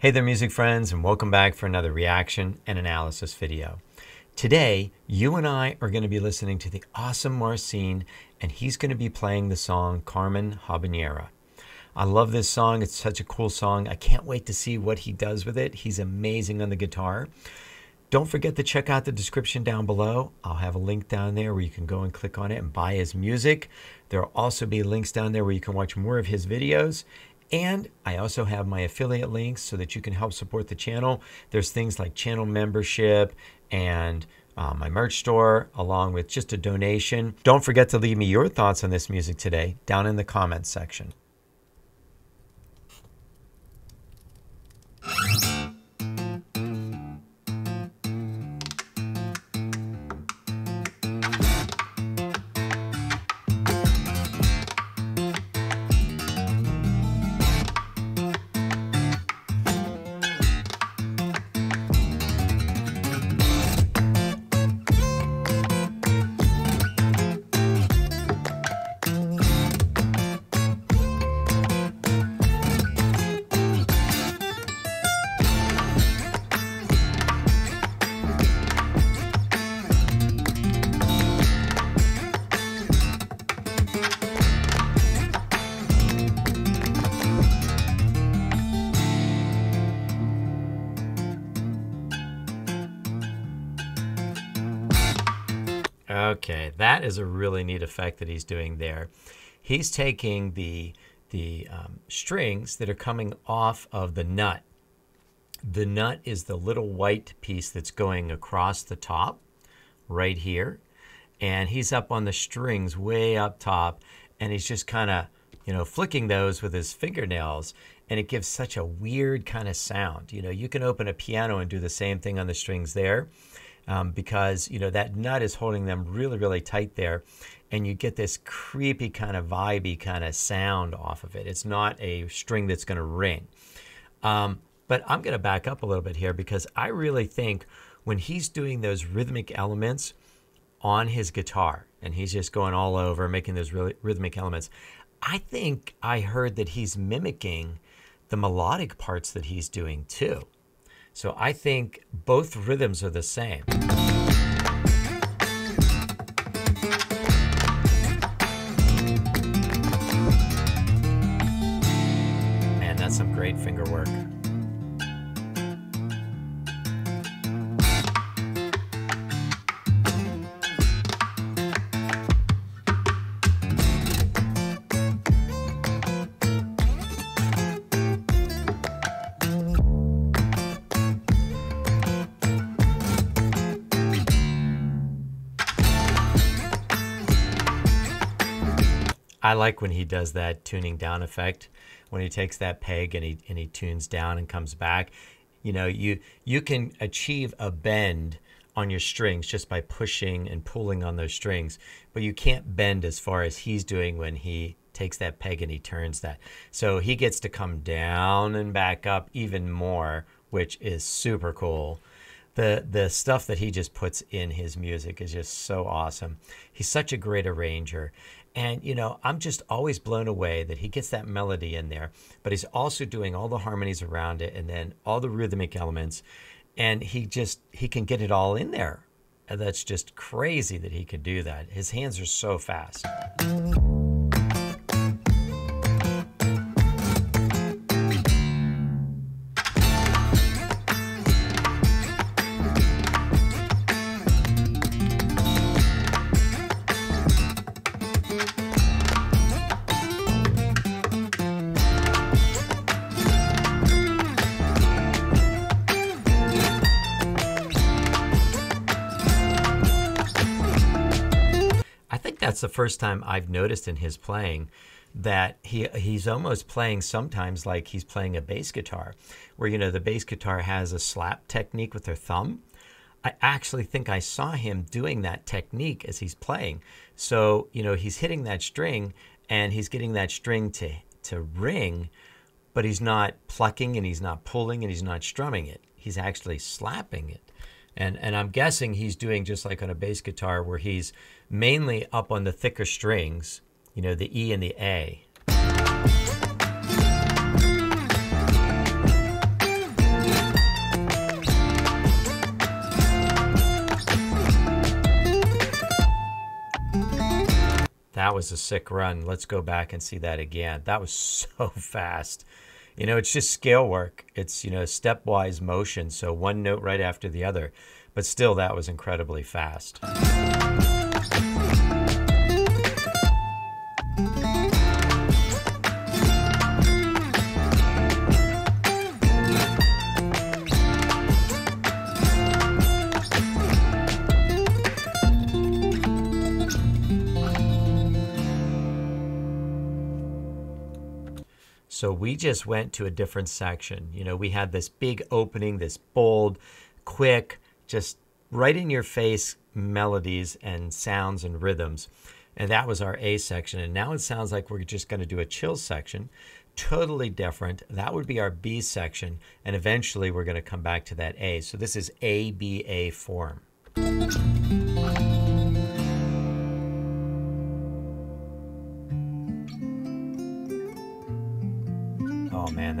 Hey there, music friends, and welcome back for another reaction and analysis video. Today, you and I are going to be listening to the awesome Marcin, and he's going to be playing the song Carmen Habanera. I love this song. It's such a cool song. I can't wait to see what he does with it. He's amazing on the guitar. Don't forget to check out the description down below. I'll have a link down there where you can go and click on it and buy his music. There will also be links down there where you can watch more of his videos. And I also have my affiliate links so that you can help support the channel. There's things like channel membership and uh, my merch store, along with just a donation. Don't forget to leave me your thoughts on this music today down in the comments section. Okay, that is a really neat effect that he's doing there. He's taking the the um, strings that are coming off of the nut. The nut is the little white piece that's going across the top right here. And he's up on the strings way up top and he's just kind of, you know, flicking those with his fingernails and it gives such a weird kind of sound. You know, you can open a piano and do the same thing on the strings there um, because you know that nut is holding them really really tight there and you get this creepy kind of vibey kind of sound off of it. It's not a string that's going to ring. Um, but i'm going to back up a little bit here because i really think when he's doing those rhythmic elements on his guitar and he's just going all over making those really rhythmic elements i think i heard that he's mimicking the melodic parts that he's doing too so I think both rhythms are the same. Man, that's some great finger work. I like when he does that tuning down effect when he takes that peg and he and he tunes down and comes back. You know, you you can achieve a bend on your strings just by pushing and pulling on those strings, but you can't bend as far as he's doing when he takes that peg and he turns that. So he gets to come down and back up even more, which is super cool. The the stuff that he just puts in his music is just so awesome. He's such a great arranger. And, you know, I'm just always blown away that he gets that melody in there, but he's also doing all the harmonies around it and then all the rhythmic elements. And he just, he can get it all in there. And that's just crazy that he can do that. His hands are so fast. That's the first time I've noticed in his playing that he he's almost playing sometimes like he's playing a bass guitar, where you know the bass guitar has a slap technique with their thumb. I actually think I saw him doing that technique as he's playing. So you know he's hitting that string and he's getting that string to to ring, but he's not plucking and he's not pulling and he's not strumming it. He's actually slapping it. And, and I'm guessing he's doing just like on a bass guitar where he's mainly up on the thicker strings, you know, the E and the A. That was a sick run. Let's go back and see that again. That was so fast. You know, it's just scale work. It's, you know, stepwise motion. So one note right after the other. But still, that was incredibly fast. So we just went to a different section. You know, we had this big opening, this bold, quick, just right in your face melodies and sounds and rhythms. And that was our A section. And now it sounds like we're just going to do a chill section, totally different. That would be our B section. And eventually we're going to come back to that A. So this is ABA form.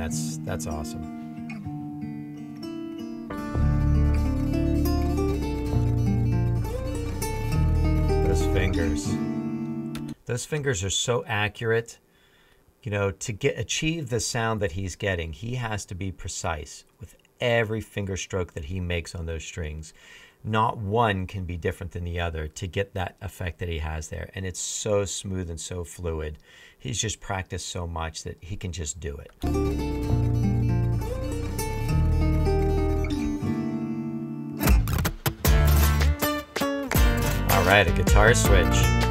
That's that's awesome. Those fingers. Those fingers are so accurate. You know, to get achieve the sound that he's getting, he has to be precise with every finger stroke that he makes on those strings. Not one can be different than the other to get that effect that he has there. And it's so smooth and so fluid he's just practiced so much that he can just do it. All right, a guitar switch.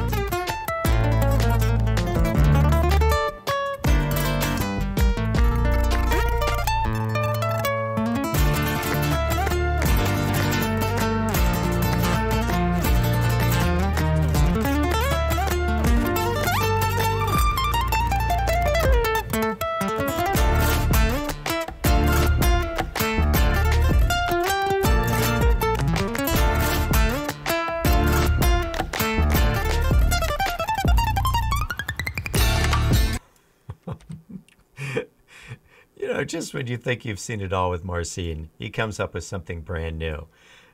Just when you think you've seen it all with Marcin, he comes up with something brand new.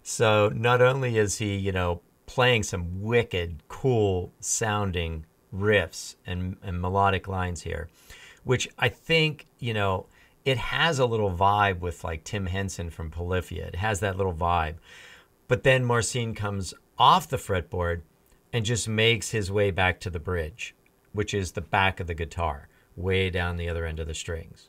So not only is he, you know, playing some wicked, cool sounding riffs and, and melodic lines here, which I think, you know, it has a little vibe with like Tim Henson from Polyphia. It has that little vibe. But then Marcin comes off the fretboard and just makes his way back to the bridge, which is the back of the guitar, way down the other end of the strings.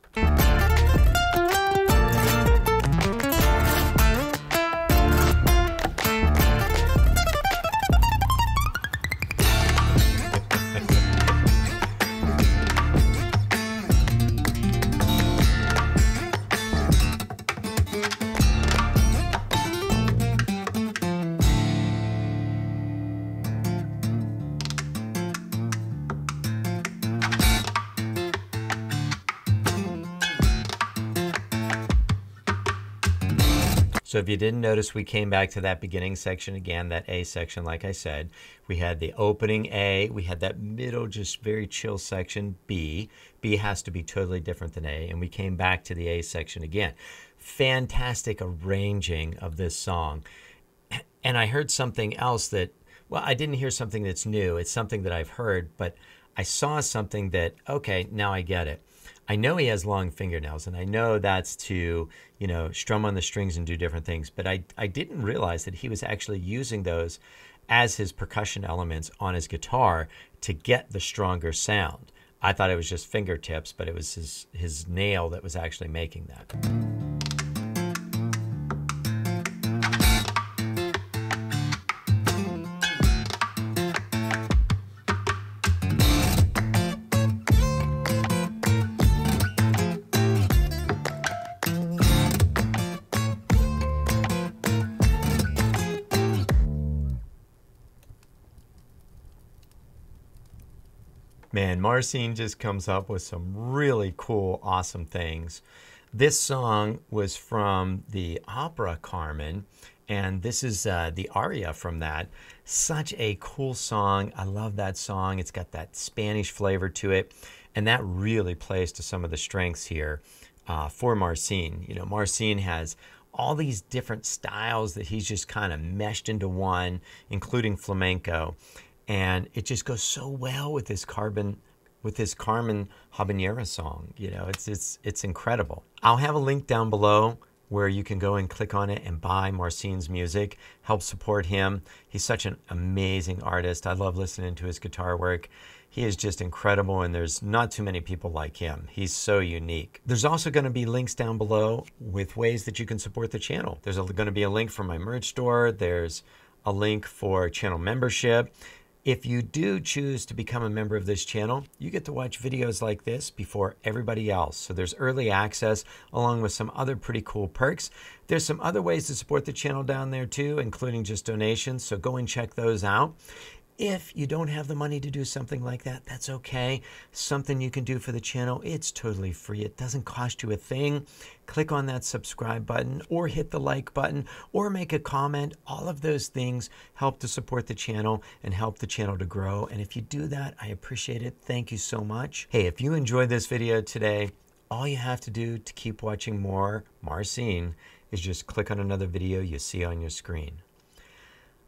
So if you didn't notice, we came back to that beginning section again, that A section, like I said. We had the opening A, we had that middle, just very chill section, B. B has to be totally different than A, and we came back to the A section again. Fantastic arranging of this song. And I heard something else that, well, I didn't hear something that's new. It's something that I've heard, but I saw something that, okay, now I get it. I know he has long fingernails, and I know that's to you know strum on the strings and do different things. But I I didn't realize that he was actually using those as his percussion elements on his guitar to get the stronger sound. I thought it was just fingertips, but it was his his nail that was actually making that. Man, Marcin just comes up with some really cool, awesome things. This song was from the opera Carmen, and this is uh, the aria from that. Such a cool song. I love that song. It's got that Spanish flavor to it, and that really plays to some of the strengths here uh, for Marcin. You know, Marcin has all these different styles that he's just kind of meshed into one, including flamenco and it just goes so well with this carbon with this Carmen Habanera song. You know, it's it's it's incredible. I'll have a link down below where you can go and click on it and buy Marcin's music, help support him. He's such an amazing artist. I love listening to his guitar work. He is just incredible, and there's not too many people like him. He's so unique. There's also going to be links down below with ways that you can support the channel. There's going to be a link for my merch store. There's a link for channel membership. If you do choose to become a member of this channel, you get to watch videos like this before everybody else. So there's early access along with some other pretty cool perks. There's some other ways to support the channel down there too, including just donations. So go and check those out. If you don't have the money to do something like that, that's okay. Something you can do for the channel, it's totally free. It doesn't cost you a thing. Click on that subscribe button or hit the like button or make a comment. All of those things help to support the channel and help the channel to grow. And if you do that, I appreciate it. Thank you so much. Hey, if you enjoyed this video today, all you have to do to keep watching more Marcin is just click on another video you see on your screen.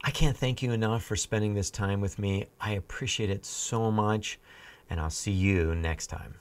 I can't thank you enough for spending this time with me. I appreciate it so much, and I'll see you next time.